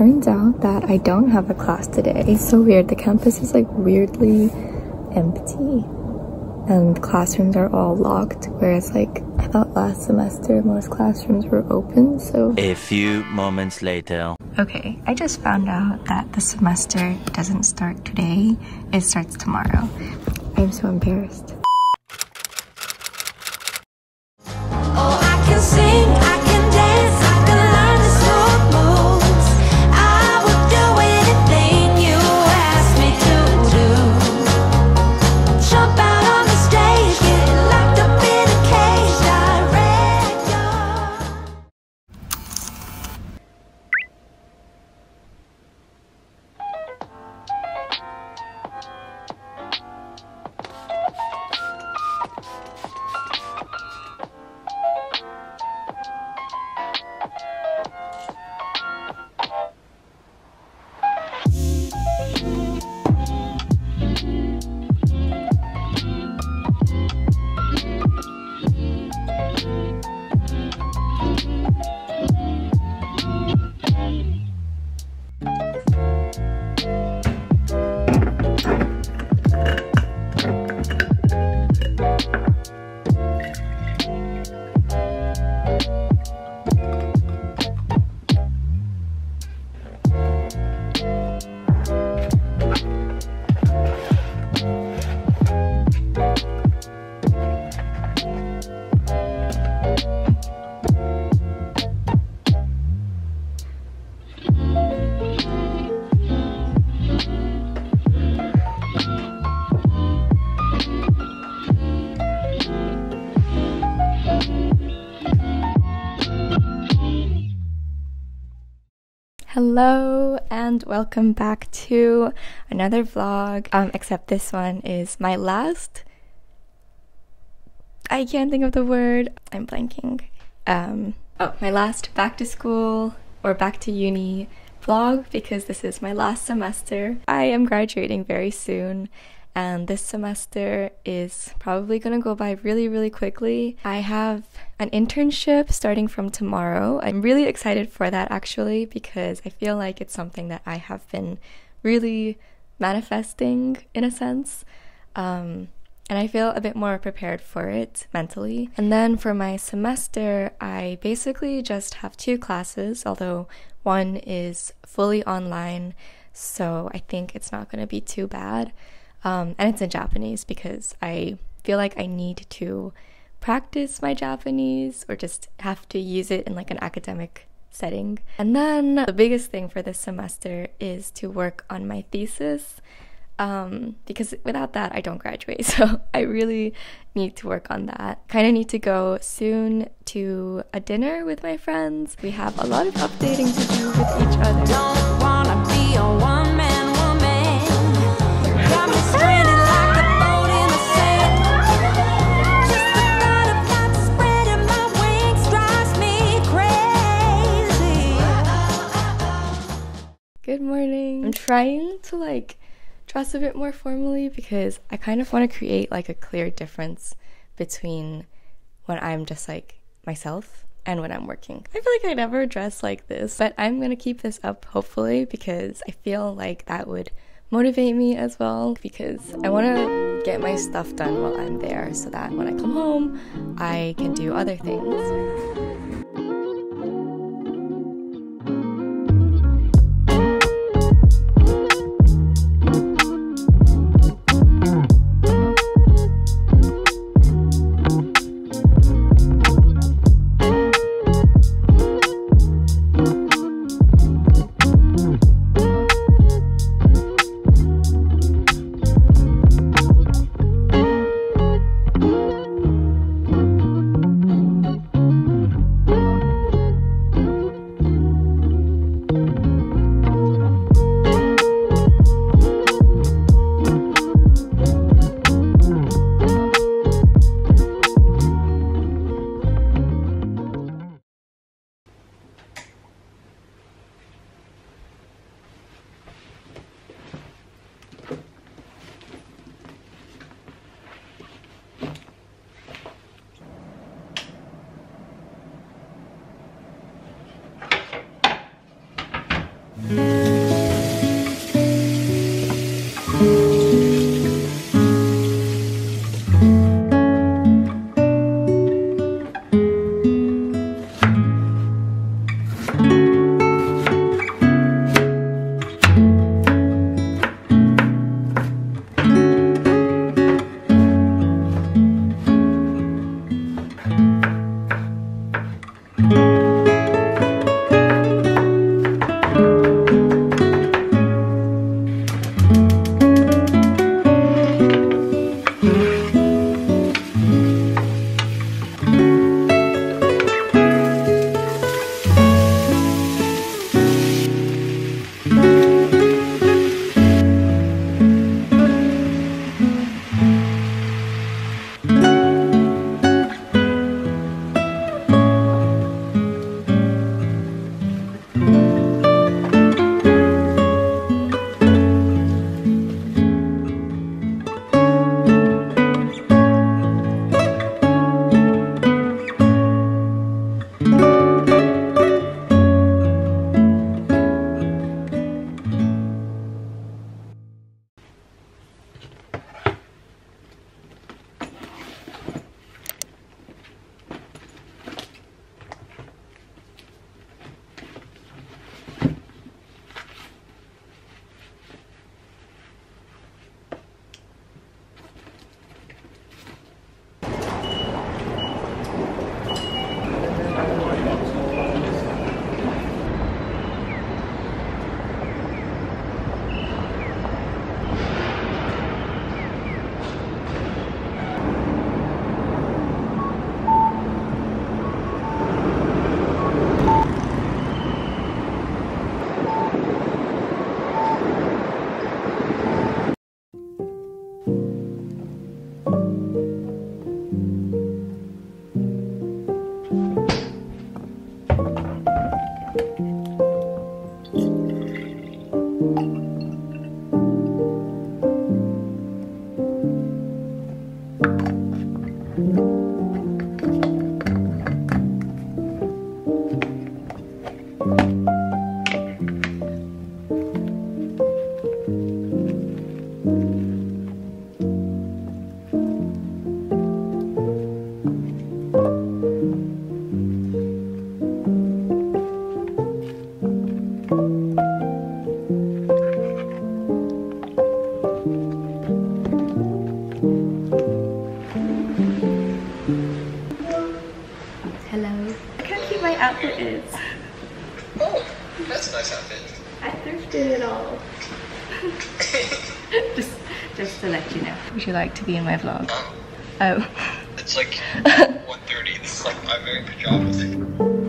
turns out that I don't have a class today. It's so weird. The campus is like weirdly empty. And classrooms are all locked whereas like I thought last semester most classrooms were open so a few moments later. Okay I just found out that the semester doesn't start today. It starts tomorrow. I'm so embarrassed Hello and welcome back to another vlog. Um, except this one is my last. I can't think of the word. I'm blanking. Um, oh, my last back to school or back to uni vlog because this is my last semester. I am graduating very soon and this semester is probably going to go by really, really quickly. I have an internship starting from tomorrow. I'm really excited for that actually because I feel like it's something that I have been really manifesting in a sense. Um, and I feel a bit more prepared for it mentally. And then for my semester, I basically just have two classes, although one is fully online, so I think it's not going to be too bad. Um, and it's in Japanese because I feel like I need to practice my Japanese or just have to use it in like an academic setting. And then the biggest thing for this semester is to work on my thesis. Um, because without that, I don't graduate. So I really need to work on that. Kind of need to go soon to a dinner with my friends. We have a lot of updating to do with each Good morning. I'm trying to like dress a bit more formally because I kind of want to create like a clear difference between when I'm just like myself and when I'm working. I feel like I never dress like this, but I'm going to keep this up hopefully because I feel like that would motivate me as well because I want to get my stuff done while I'm there so that when I come home, I can do other things. Like to be in my vlog? oh. It's like 1.30. This is like I'm wearing pajamas.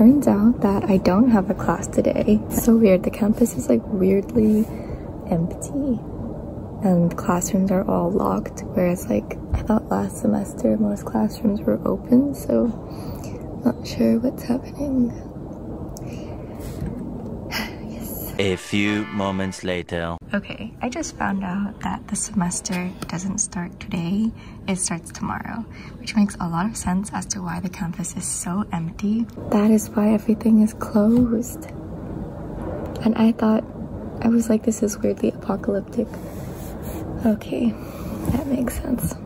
Turns out that I don't have a class today. It's so weird. The campus is like weirdly empty and classrooms are all locked. Whereas like I thought last semester most classrooms were open. So not sure what's happening. A few moments later. Okay, I just found out that the semester doesn't start today, it starts tomorrow, which makes a lot of sense as to why the campus is so empty. That is why everything is closed. And I thought, I was like, this is weirdly apocalyptic. Okay, that makes sense.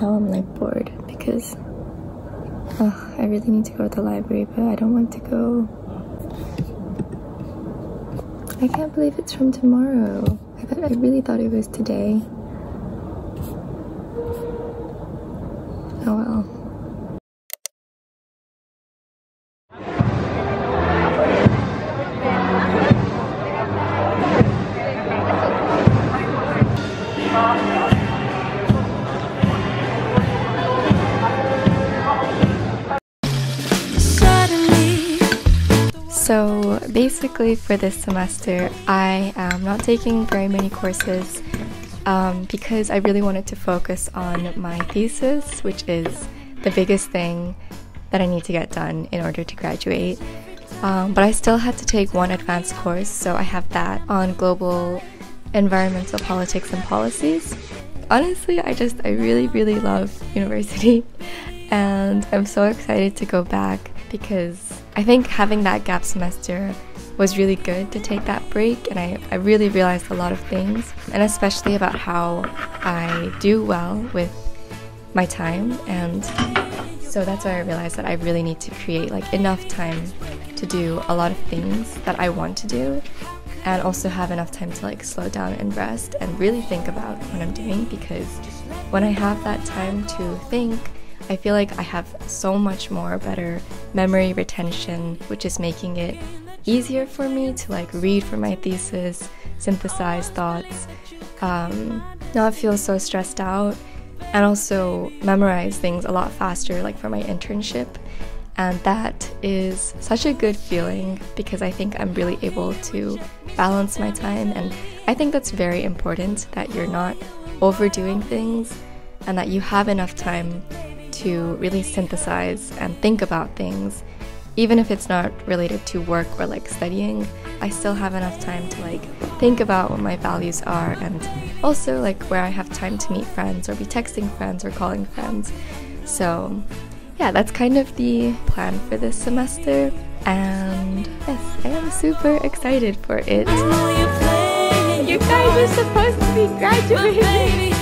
Now I'm like bored because I really need to go to the library, but I don't want to go I can't believe it's from tomorrow. I, I really thought it was today. Oh well. Basically for this semester, I am not taking very many courses um, because I really wanted to focus on my thesis, which is the biggest thing that I need to get done in order to graduate. Um, but I still had to take one advanced course, so I have that on global environmental politics and policies. Honestly, I just, I really, really love university, and I'm so excited to go back because I think having that gap semester was really good to take that break and I, I really realized a lot of things and especially about how I do well with my time and so that's why I realized that I really need to create like enough time to do a lot of things that I want to do and also have enough time to like slow down and rest and really think about what I'm doing because when I have that time to think I feel like I have so much more better memory retention which is making it easier for me to like read for my thesis, synthesize thoughts, um, not feel so stressed out, and also memorize things a lot faster, like for my internship. And that is such a good feeling because I think I'm really able to balance my time. And I think that's very important that you're not overdoing things and that you have enough time to really synthesize and think about things even if it's not related to work or like studying, I still have enough time to like think about what my values are and also like where I have time to meet friends or be texting friends or calling friends. So, yeah, that's kind of the plan for this semester. And yes, I am super excited for it. You guys are supposed to be graduating.